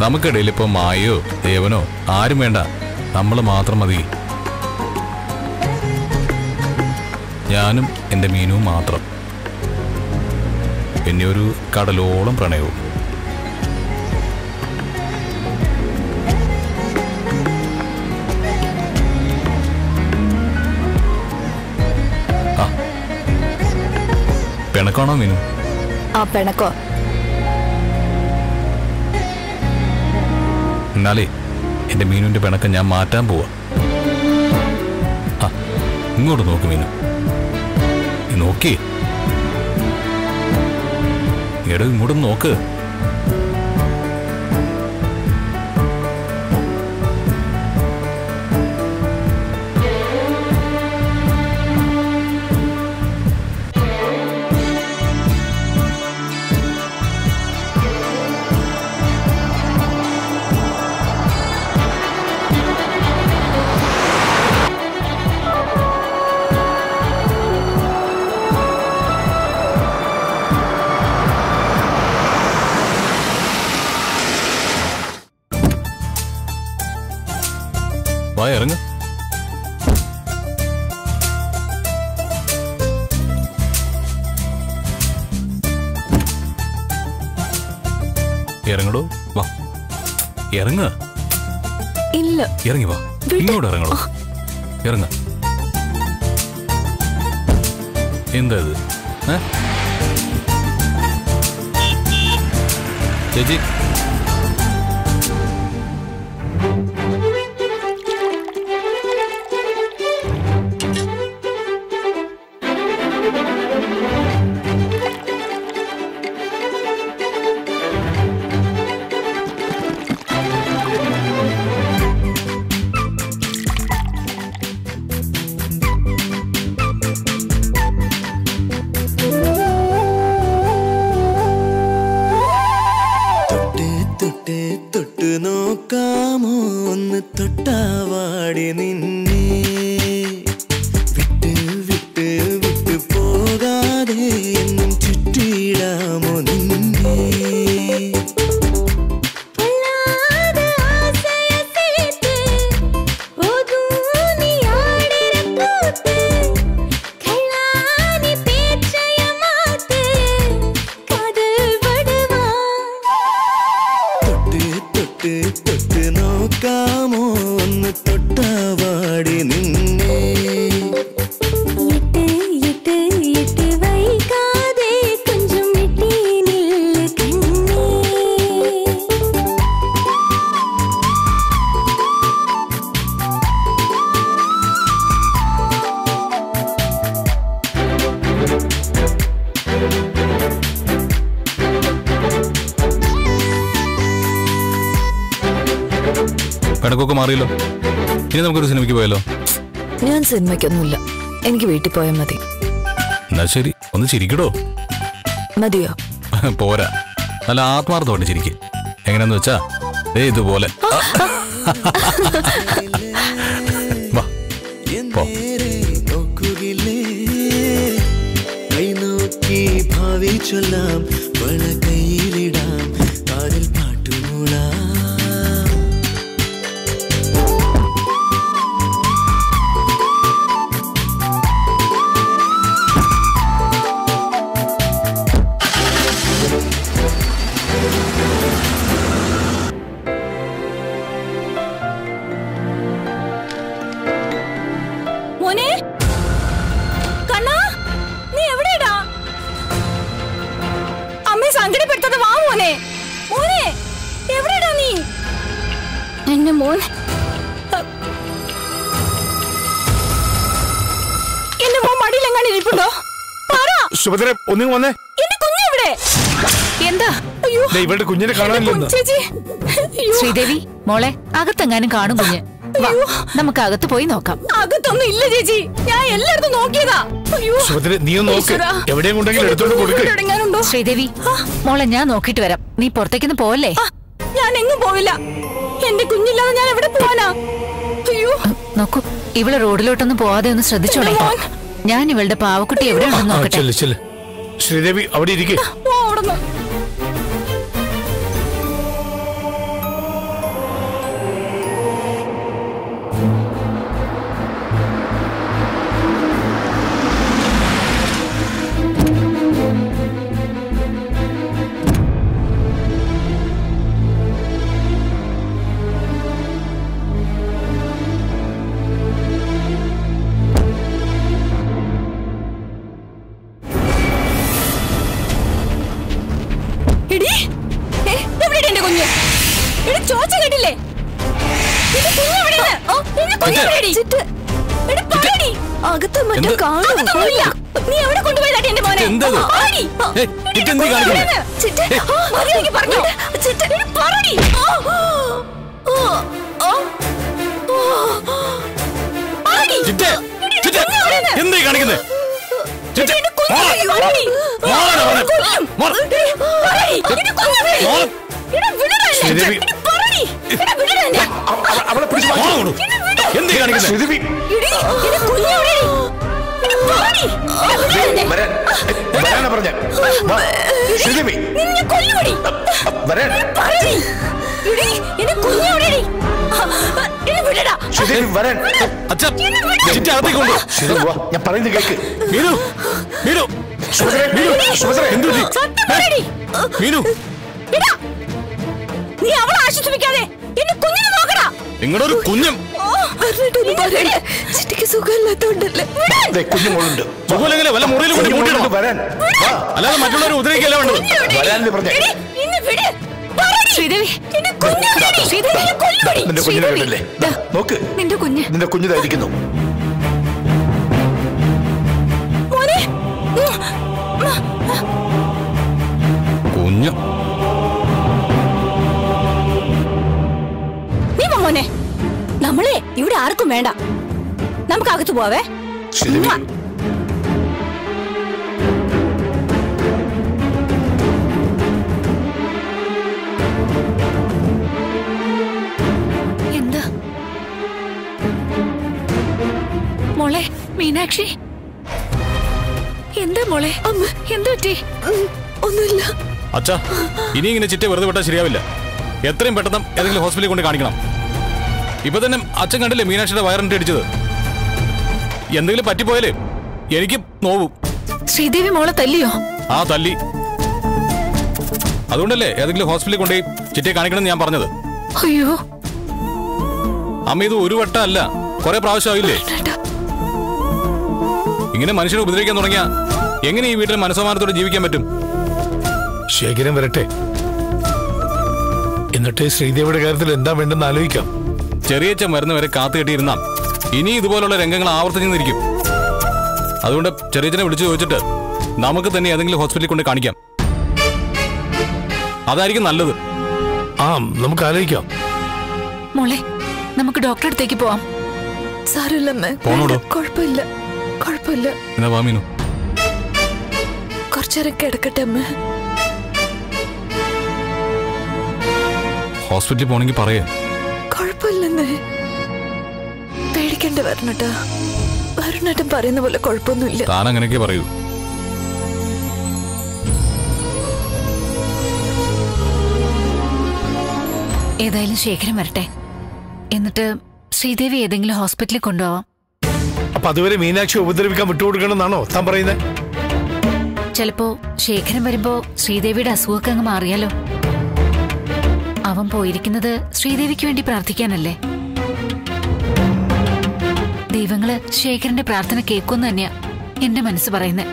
നമുക്കിടയിൽ ഇപ്പൊ മായോ ദേവനോ ആരും വേണ്ട. നമ്മൾ മാത്രം മതി. ഞാനും എന്റെ മീനും മാത്രം. പിന്നെ ഒരു കടലോളം പ്രണയവും. ആ. പിണക്കാണോ മീനു? ആ പിണക്കോ. എന്നാലേ എന്റെ മീനുവിന്റെ പിണക്കം ഞാൻ മാറ്റാൻ പോവാ. ഇങ്ങോട്ട് നോക്ക് മീനു. നോക്കിയേ? നോക്കി എടോ ഇങ്ങോട്ടും നോക്ക്. ഇറങ്ങ. ഇല്ല. ഇറങ്ങി വാ. ഇങ്ങോട്ട് ഇറങ്ങണോ. ഇറങ്ങ. എന്താ ഇത്? ചേച്ചി പിണക്കൊക്കെ മാറിയല്ലോ. ഇനി നമുക്കൊരു സിനിമയ്ക്ക് പോയല്ലോ ഞാൻ സിനിമയ്ക്കൊന്നുമില്ല. എനിക്ക് വീട്ടിൽ പോയാൽ മതി. എന്നാ ശരി. ഒന്ന് ചിരിക്കടോ. മതിയോ? പോരാ. നല്ല ആത്മാർത്ഥമായിട്ട് ചിരിക്ക്. എങ്ങനെയാന്ന് വെച്ചാ ദേ ഇതുപോലെ. ഭാവി ചൊല്ലാം വള കയ്യിലിടാം എന്നെ മോൻ. എന്റെ മോൻ മടിയിലെങ്ങാനും ഇരിപ്പുണ്ടോ? പറ. സുഭദ്ര ഒന്നും വന്നേ. എന്റെ കുഞ്ഞ് ഇവിടെ എന്താ? അയ്യോ. ദേ ഇവളുടെ കുഞ്ഞിനെ എന്റെ കാണാനില്ലെന്ന് ശ്രീദേവി മോളെ അകത്തെങ്ങാനും കാണും കുഞ്ഞ്. നമുക്ക് അകത്ത് പോയി നോക്കാം. അകത്തൊന്നും ഇല്ല ചേച്ചി. ഞാൻ എല്ലായിടത്തും നോക്കിയതാ. അയ്യോ. സുഭദ്ര നീ ഒന്ന് നോക്ക്. ഈശ്വരാ. എവിടെയും ഉണ്ടെങ്കിലും എടുത്തോണ്ട് കൊടുക്ക്. എവിടെയെങ്ങാനുണ്ടോ? ശ്രീദേവി മോളെ ഞാൻ നോക്കിട്ട് വരാം. നീ പുറത്തേക്കൊന്ന് പോവല്ലേ? ഞാൻ എങ്ങും പോവില്ല. എന്റെ കുഞ്ഞില്ലാതെ ഞാൻ എവിടെ പോവാനാ? അയ്യോ. നോക്കൂ ഇവൾ റോഡിലോട്ടൊന്നും പോവാതെ ഒന്ന് ശ്രദ്ധിച്ചോളെ. ഞാൻ ഇവളുടെ പാവക്കുട്ടി എവിടെയാണെന്ന് ആ നോക്കട്ടെ. ശ്രീദേവി അവിടെ ഇരിക്കേ. അകത്ത് മറ്റോ? കാണും നീ എവിടെ കൊണ്ടുപോയതാടി എന്റെ മോനെ? എന്തീ കാണിക്കുന്നേ ചിറ്റേ, എടി, കുഞ്ഞ് മോളെ, പറടി. മോളെ കൊല്ലും. മോളെ. എടി, പറടി. എടി, കുഞ്ഞ് പറടി. മോളെ. എടി, വിടടാ എന്നെ. ശ്രീദേവി. എടി, പറടി. എടി, വിടടാ എന്നെ. അവളെ പിടിച്ച് എന്തീ കാണിക്കുന്നേ ശ്രീദേവി എടി, എടി, കുഞ്ഞ് എവിടെയാടി? എടി, പറടി. എടി, വിടടാ. എന്നെ. വരാൻ വരാനാ പറഞ്ഞ ശ്രീദേവി. വരാൻ ഞാൻ പറയുന്നത് കേക്ക്. മീനു മീനു. മീനു എന്തു? മീനു. നീ അവളെ ആശ്വസിപ്പിക്കാതെ എന്റെ കുഞ്ഞിനെ നിങ്ങളുടെ ഒരു കുഞ്ഞും. ചിട്ടിക്ക് സുഖമില്ലാത്തോണ്ടല്ലേ? ദേ, കുഞ്ഞു മോളുണ്ട്. സുഖമില്ലെങ്കിലേ വല്ല മുറിയിൽ കൊണ്ട് വരാൻ. അല്ലാതെ മറ്റുള്ളവർ ഉദ്രവിക്കല്ല വേണ്ടത്? വരാനല്ലേ പറഞ്ഞേ. നിന്റെ കുഞ്ഞിനെ കണ്ടില്ലേ? നോക്ക്. നിന്റെ കുഞ്ഞ്. നിന്റെ കുഞ്ഞിതായിരിക്കുന്നു മോനെ. മോനെ. നമ്മളെ ഇവിടെ ആർക്കും വേണ്ട. നമുക്ക് അകത്തു പോവേ എന്താ? മോളെ മീനാക്ഷി. എന്താ മോളെ? അമ്മ. എന്താ പറ്റി? ഒന്നുമില്ല. അച്ഛാ ഇനി ഇങ്ങനെ ചിറ്റ വെറുതെ വിട്ടാൽ ശരിയാവില്ല. എത്രയും പെട്ടെന്ന് ഏതെങ്കിലും ഹോസ്പിറ്റലിൽ കൊണ്ട് കാണിക്കണം. ഇപ്പൊ തന്നെ അച്ഛൻ കണ്ടില്ലേ മീനാക്ഷിയുടെ വയറിന്റെ അടിച്ചത്? എന്തെങ്കിലും പറ്റിപ്പോയാലേ എനിക്ക് നോവും. ശ്രീദേവി മോളെ തല്ലിയോ? ആ തല്ലി. അതുകൊണ്ടല്ലേ ഏതെങ്കിലും ഹോസ്പിറ്റലിൽ കൊണ്ടുപോയി ചിറ്റയെ കാണിക്കണം ഞാൻ പറഞ്ഞത്. അയ്യോ. അമ്മ ഇത് ഒരു വട്ടം അല്ല കുറെ പ്രാവശ്യമായില്ലേ ഇങ്ങനെ മനുഷ്യരെ ഉപദ്രവിക്കാൻ തുടങ്ങിയ എങ്ങനെ ഈ വീട്ടിൽ മനസ്സമാനത്തോടെ ജീവിക്കാൻ പറ്റും? ശേഖരം വരട്ടെ. എന്നിട്ട് ശ്രീദേവിയുടെ കാര്യത്തിൽ എന്താ വേണ്ടെന്ന് ആലോചിക്കാം. ചെറിയച്ഛൻ വരുന്നവരെ കാത്തു കെട്ടിയിരുന്നാം. ഇനി ഇതുപോലുള്ള രംഗങ്ങൾ ആവർത്തിച്ചു നിന്നിരിക്കും അതുകൊണ്ട് ചെറിയച്ഛനെ വിളിച്ചു ചോദിച്ചിട്ട് നമുക്ക് തന്നെ ഏതെങ്കിലും ഹോസ്പിറ്റലിൽ കൊണ്ട് കാണിക്കാം. അതായിരിക്കും നല്ലത്. ആ നമുക്ക് ആലോചിക്കാം. മോളെ നമുക്ക് ഡോക്ടറെ അടുത്തേക്ക് പോവാം. സാരമില്ലമ്മേ? കുഴപ്പമില്ല. കുഴപ്പമില്ല. എന്നാ വാ മീനു. കുറച്ചേരം കിടക്കട്ടെ അമ്മ. ഹോസ്പിറ്റലിൽ പോണെങ്കിൽ പറയേ. കുഴപ്പമില്ലെന്നേ. പേടിക്കണ്ട വരണട്ടാ. വരണട്ടൻ പറയുന്ന പോലെ കുഴപ്പമൊന്നുമില്ല. താൻ അങ്ങനെയൊക്കെ പറയൂ. ഏതായാലും ശേഖരം വരട്ടെ. എന്നിട്ട് ശ്രീദേവി ഏതെങ്കിലും ഹോസ്പിറ്റലിൽ കൊണ്ടുപോവാം. അപ്പൊ അതുവരെ മീനാക്ഷി ഉപദ്രവിക്കാൻ വിട്ടുകൊടുക്കണം എന്നാണോ താൻ പറയുന്നത് ചിലപ്പോ ശേഖരം വരുമ്പോ ശ്രീദേവിയുടെ അസുഖമൊക്കെ അങ്ങ് മാറിയാലോ? അവൻ പോയിരിക്കുന്നത് ശ്രീദേവിക്ക് വേണ്ടി പ്രാർത്ഥിക്കാനല്ലേ? ദൈവങ്ങൾ ശേഖരന്റെ പ്രാർത്ഥന കേൾക്കുമെന്ന് തന്നെയാ എന്റെ മനസ്സ് പറയുന്നത്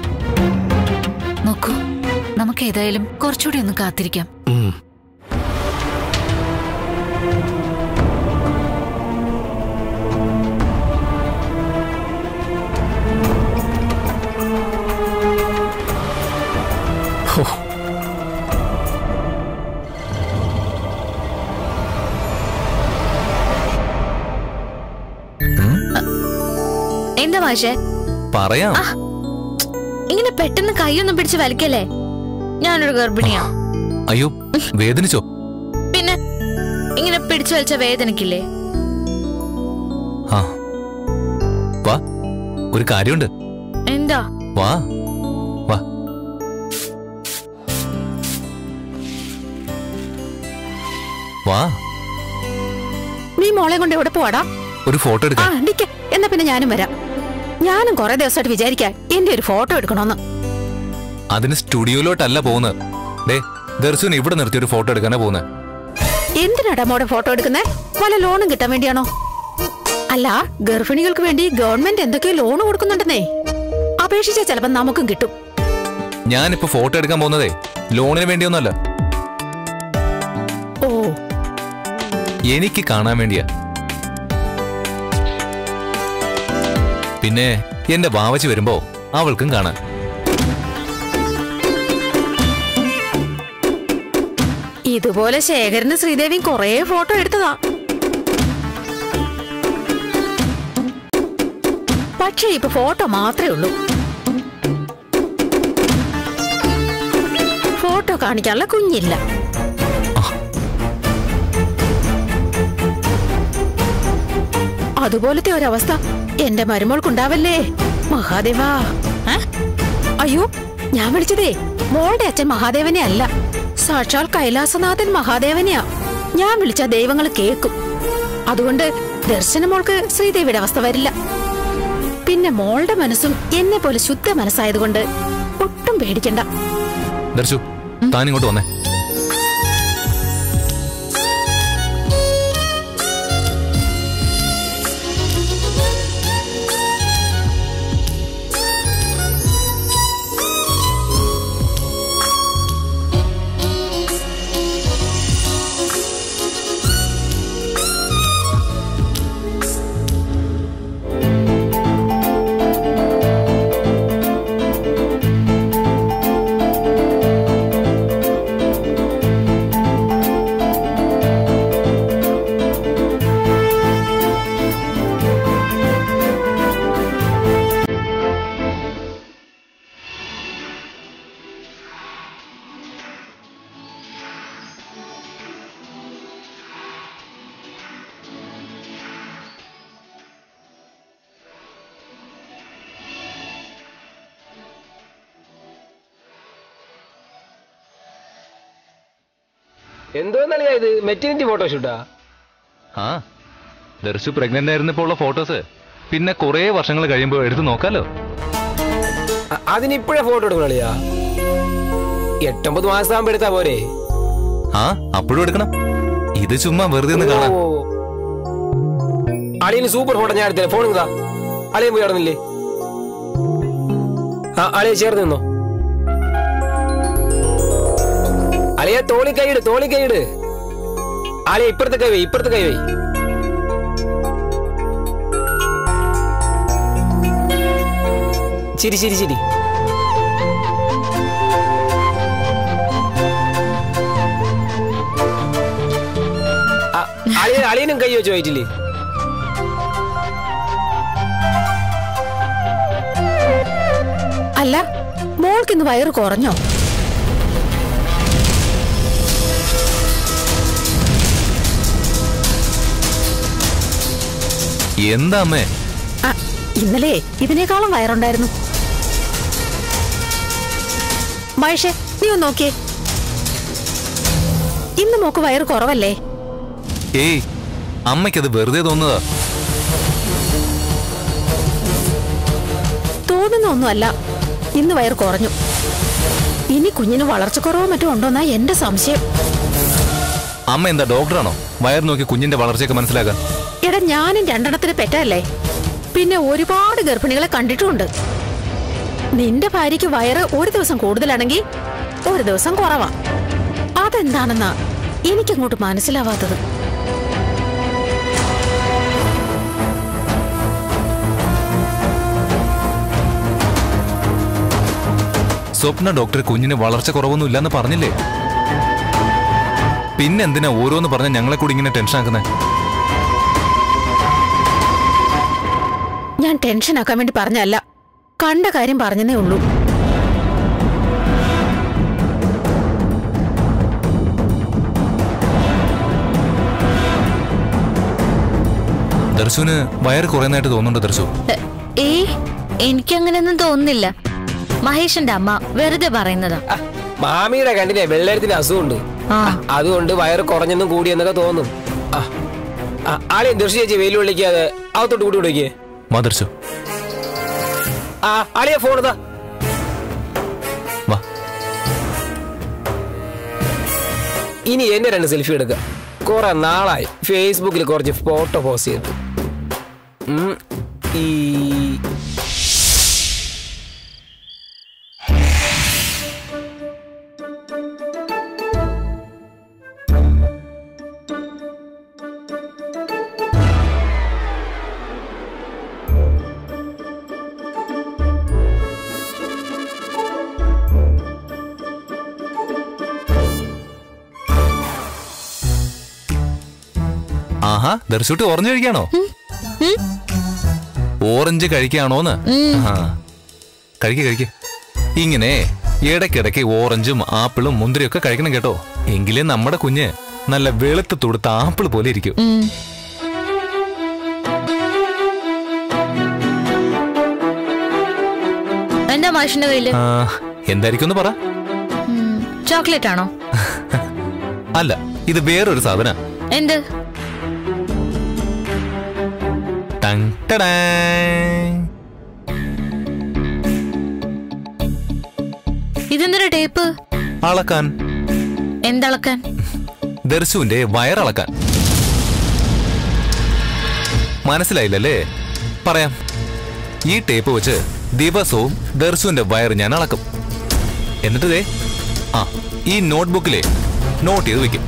നോക്കൂ നമുക്ക് ഏതായാലും കുറച്ചുകൂടി ഒന്ന് കാത്തിരിക്കാം. എന്താ മാഷെ? പറയാം. ഇങ്ങനെ പെട്ടെന്ന് കൈയൊന്നും പിടിച്ച് വലിക്കല്ലേ? ഞാനൊരു ഗർഭിണിയാ. അയ്യോ വേദനിച്ചോ? പിന്നെ ഇങ്ങനെ പിടിച്ചു വലിച്ച വേദനക്കില്ലേ വാ ഒരു കാര്യമുണ്ട്. എന്താ? വാ വാ. വാ. നീ മോളെ കൊണ്ട് എവിടെ പോവാടാ? ഒരു ഫോട്ടോ എടുക്കാം. എന്നാ പിന്നെ ഞാനും വരാം. ഞാനും കുറെ ദിവസമായിട്ട് വിചാരിക്കാൻ എന്റെ ഒരു ഫോട്ടോ എടുക്കണമെന്ന്. അതിന് സ്റ്റുഡിയോയിലോട്ടല്ല പോകുന്നത്. ഡേ ദർശുവിന് ഇവിടെ നിർത്തി ഒരു ഫോട്ടോ എടുക്കാനാ പോകുന്നത് എന്തിനാടാ മോടെ ഫോട്ടോ എടുക്കുന്നേ? വല്ല ലോണും കിട്ടാൻ വേണ്ടിയാണോ? അല്ല ഗർഭിണികൾക്ക് വേണ്ടി ഗവൺമെന്റ് എന്തൊക്കെയോ ലോൺ കൊടുക്കുന്നുണ്ടെന്നേ. അപേക്ഷിച്ചാൽ ചിലപ്പോ നമുക്കും കിട്ടും. ഞാനിപ്പോ ഫോട്ടോ എടുക്കാൻ പോകുന്നതേ ലോണിന് വേണ്ടിയൊന്നല്ല ഓ. എനിക്ക് കാണാൻ വേണ്ടിയാ. പിന്നെ എന്റെ വാവച്ച് വരുമ്പോ അവൾക്കും കാണാൻ. ഇതുപോലെ ശേഖരന് ശ്രീദേവിയും കൊറേ ഫോട്ടോ എടുത്തതാ. പക്ഷേ ഇപ്പൊ ഫോട്ടോ മാത്രമേ ഉള്ളൂ. ഫോട്ടോ കാണിക്കാനുള്ള കുഞ്ഞില്ല. അതുപോലത്തെ ഒരവസ്ഥ. എന്റെ മരുമോൾക്കുണ്ടാവല്ലേ? മഹാദേവാ? അയ്യോ ഞാൻ വിളിച്ചതേ മോളുടെ അച്ഛൻ മഹാദേവനെ അല്ല. സാക്ഷാൽ കൈലാസനാഥൻ മഹാദേവനെയാ. ഞാൻ വിളിച്ച ദൈവങ്ങൾ കേക്കും അതുകൊണ്ട് ദർശന മോൾക്ക് ശ്രീദേവിയുടെ അവസ്ഥ വരില്ല. പിന്നെ മോളുടെ മനസ്സും എന്നെ പോലെ ശുദ്ധ മനസ്സായതുകൊണ്ട് ഒട്ടും പേടിക്കണ്ട. ദർശു താൻ ഇങ്ങോട്ട് വന്നേ. എന്തോന്നളിയാ ഇത്? മെറ്റിനിറ്റി ഫോട്ടോഷൂട്ടാ ആ? ദർശു പ്രഗ്നന്റ് ആയിരുന്നപ്പോ ഉള്ള ഫോട്ടോസ് പിന്നെ കുറെ വർഷങ്ങൾ കഴിയുമ്പോ എടുത്തു നോക്കാലോ. അതിനിപ്പോഴേ ഫോട്ടോ എടുക്കണിയാ എട്ടൊമ്പത് മാസം ആകുമ്പോ എടുത്താ പോരെ? ആ അപ്പോഴും എടുക്കണം. ഇത് ചുമ്മാ വെറുതെ ഒന്ന് കാണാൻ അളിയന് സൂപ്പർ ഫോട്ടോ ഞാൻ എടുത്തില്ല. ഫോൺ ഇതാ അളിയൻ പോയി നടന്നില്ലേ ആ അളിയ ചേർന്ന് നിന്നോ. അളിയ തോളി കൈയിട് തോളി കൈയിട്. അളിയ ഇപ്പുറത്തെ കൈ വൈ ഇപ്പുറത്തെ കൈ വൈ. ചിരി ചിരി ചിരി. ആ, അളിയൻ അളിയനും കൈ വെച്ച് വയറ്റില്ലേ അല്ല മോൾക്കിന്ന് വയറ് കുറഞ്ഞോ? എന്താ അമ്മേ ഇന്നലെ ഇതിനേക്കാളും വയറുണ്ടായിരുന്നു. മഹേഷേ നീ ഒന്ന് നോക്കിയേ. ഇന്ന് മോക്ക് വയറ് കുറവല്ലേ? ഏയ് അമ്മയ്ക്കത് വെറുതെ തോന്നുന്നതാ. തോന്നുന്ന ഒന്നുമല്ല ഇന്ന് വയറ് കുറഞ്ഞു. ഇനി കുഞ്ഞിന് വളർച്ചക്കുറവോ മറ്റോ ഉണ്ടോന്നാ എന്റെ സംശയം. അമ്മ എന്താ ഡോക്ടറാണോ? വയർ നോക്കി കുഞ്ഞിന്റെ വളർച്ചയൊക്കെ മനസ്സിലാക്കാൻ. എടാ ഞാനും രണ്ടെണ്ണത്തിന് പെറ്റല്ലേ പിന്നെ ഒരുപാട് ഗർഭിണികളെ കണ്ടിട്ടുണ്ട്. നിന്റെ ഭാര്യയ്ക്ക് വയറ് ഒരു ദിവസം കൂടുതലാണെങ്കിൽ ഒരു ദിവസം കുറവാ. അതെന്താണെന്നാ എനിക്കങ്ങോട്ട് മനസ്സിലാവാത്തത്? സ്വപ്ന ഡോക്ടർ കുഞ്ഞിന് വളർച്ച കുറവൊന്നും ഇല്ലെന്ന് പറഞ്ഞില്ലേ? പിന്നെന്തിനാ ഓരോന്ന് പറഞ്ഞ ഞങ്ങളെ കൂടി ഇങ്ങനെ ടെൻഷൻ ആക്കുന്നത് ഞാൻ ടെൻഷൻ ആക്കാൻ വേണ്ടി പറഞ്ഞല്ല കണ്ട കാര്യം പറഞ്ഞതേ ഉള്ളൂ. ദർശുവിന് വയറ് കുറയുന്നതായിട്ട് തോന്നുന്നുണ്ട് ദർശു? ഏ എനിക്കങ്ങനെയൊന്നും തോന്നുന്നില്ല. മഹേഷിന്റെ അമ്മ വെറുതെ പറയുന്നതാ. ആ, മാമിയുടെ കണ്ടില്ലേ വെള്ളരത്തിന്റെ അസുഖമുണ്ട്. അതുകൊണ്ട് വയറ് കുറഞ്ഞെന്നും കൂടിയെന്നൊക്കെ തോന്നും. ആ, ആ, ആളെയും ദർശി ചേച്ചി വെയിൽ വിളിക്കാതെ അകത്തോട്ട് കൂട്ടി വിളിക്കേ അളിയ ആ ആളിയ ഫോൺ ഇതാ. ഇനി എന്നെ രണ്ട് സെൽഫി എടുക്കുക കുറെ നാളായി. ഫേസ്ബുക്കിൽ കുറച്ച് ഫോട്ടോ പോസ്റ്റ് ചെയ്തു. ഈ ആഹാ ദർശൂട്ടി ഓറഞ്ച് കഴിക്കാണോ? ഓറഞ്ച് കഴിക്കാണോന്ന്? കഴിക്കേ കഴിക്ക്. ഇങ്ങനെ ഇടയ്ക്കിടയ്ക്ക് ഓറഞ്ചും ആപ്പിളും മുന്തിരിയൊക്കെ കഴിക്കണം കേട്ടോ. എങ്കിലേ നമ്മുടെ കുഞ്ഞ് നല്ല വെളുത്ത് തുടുത്ത ആപ്പിൾ പോലെ ഇരിക്കും. എന്താ മാഷിന്റെ കയ്യിൽ? എന്തായിരിക്കും പറ. ചോക്ലേറ്റ് ആണോ അല്ല ഇത് വേറൊരു സാധന. എന്ത്? ടങ് ടടാങ്. ഇതെന്തൊരു ടേപ്പ്? അളക്കാൻ. എന്തളക്കാൻ? ദർശുവിന്റെ വയറളക്കാൻ. മനസ്സിലായില്ലല്ലേ? പറയാം. ഈ ടേപ്പ് വെച്ച് ദിവസവും ദർശുവിന്റെ വയറ് ഞാൻ അളക്കും. എന്നിട്ട് ദേ ആ ഈ നോട്ട്ബുക്കിലെ നോട്ട് ചെയ്ത് വെക്കും.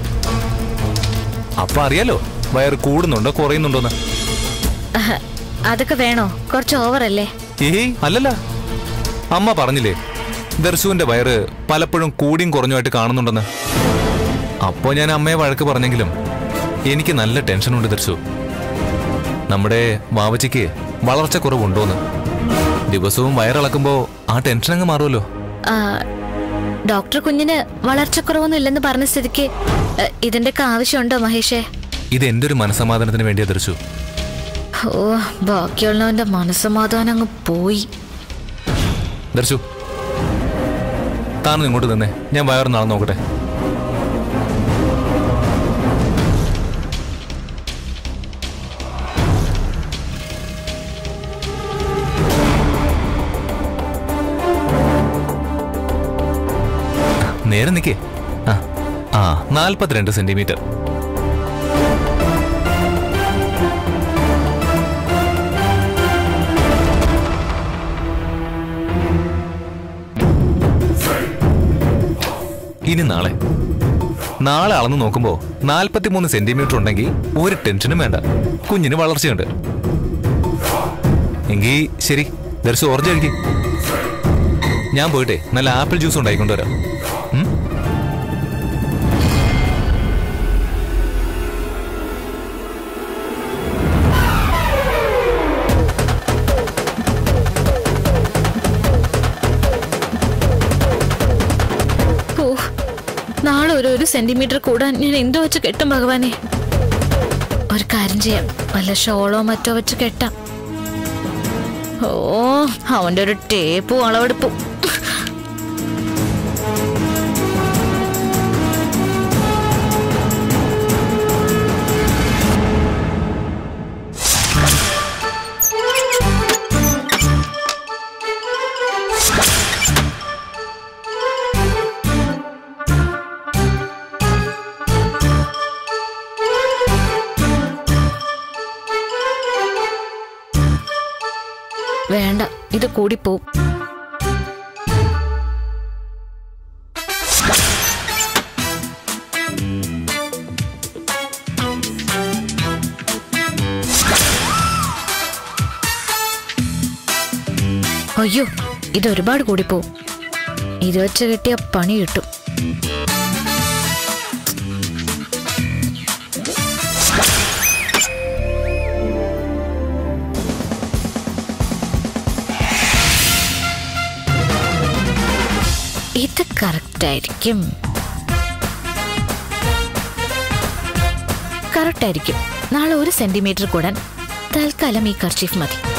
അപ്പൊ അറിയാലോ വയറ് കൂടുന്നുണ്ടോ കുറയുന്നുണ്ടോന്ന്. അതൊക്കെ വേണോ? കുറച്ച് ഓവർ അല്ലേ? ഏയ് അല്ലല്ല. അമ്മ പറഞ്ഞില്ലേ ദർശുവിന്റെ വയറ് പലപ്പോഴും കൂടിയും കുറഞ്ഞുമായിട്ട് കാണുന്നുണ്ടെന്ന്. അപ്പോ ഞാൻ അമ്മയെ വഴക്ക് പറഞ്ഞെങ്കിലും എനിക്ക് നല്ല ടെൻഷനുണ്ട് ദർശു. നമ്മുടെ വാവച്ചിക്ക് വളർച്ച കുറവുണ്ടോന്ന്. ദിവസവും വയറിളക്കുമ്പോ ആ ടെൻഷൻ അങ്ങ് മാറുമല്ലോ. ഡോക്ടർ കുഞ്ഞിന് വളർച്ചക്കുറവൊന്നും ഇല്ലെന്ന് പറഞ്ഞ സ്ഥിതിക്ക് ഇതിന്റെ ഇതിന്റെയൊക്കെ ആവശ്യമുണ്ടോ മഹേഷേ? ഇത് എന്റെ ഒരു മനസമാധാനത്തിന് വേണ്ടിയാ ദർശു. ഓ ബാക്കിയുള്ളവന്റെ മനസ്സമാധാനം അങ്ങ് പോയി. ദർശു താനും ഇങ്ങോട്ട് തന്നെ ഞാൻ വയറിനാളെ നോക്കട്ടെ. നേരെ നിൽക്കേ ആ ആ നാൽപ്പത്തിരണ്ട് സെന്റിമീറ്റർ. ഇനി നാളെ. നാളെ അളന്ന് നോക്കുമ്പോ നാൽപ്പത്തിമൂന്ന് സെന്റിമീറ്റർ ഉണ്ടെങ്കിൽ ഒരു ടെൻഷനും വേണ്ട. കുഞ്ഞിന് വളർച്ചയുണ്ട്. എങ്കിൽ ശരി ദർശ ഓറഞ്ച് കഴിക്കും ഞാൻ പോയിട്ടെ നല്ല ആപ്പിൾ ജ്യൂസ് ഉണ്ടായിക്കൊണ്ടുവരാം. സെന്റിമീറ്റർ കൂടാൻ ഞാൻ എന്തോ വെച്ച് കെട്ടും ഭഗവാനെ. ഒരു കാര്യം ചെയ്യാം. വല്ല ഷോളോ മറ്റോ വെച്ച് കെട്ടാം. ഓ അവന്റെ ഒരു ടേപ്പും അളവെടുപ്പും കൂടിപ്പോവും. അയ്യോ ഇത് ഒരുപാട് കൂടിപ്പോവും. ഇത് വെച്ച് കിട്ടിയ പണി കിട്ടും. ഇത് കറക്റ്റ് ആയിരിക്കും. കറക്റ്റ് ആയിരിക്കും. നാളെ ഒരു സെന്റിമീറ്റർ കൂടാൻ തൽക്കാലം ഈ കർച്ചീഫ് മതി.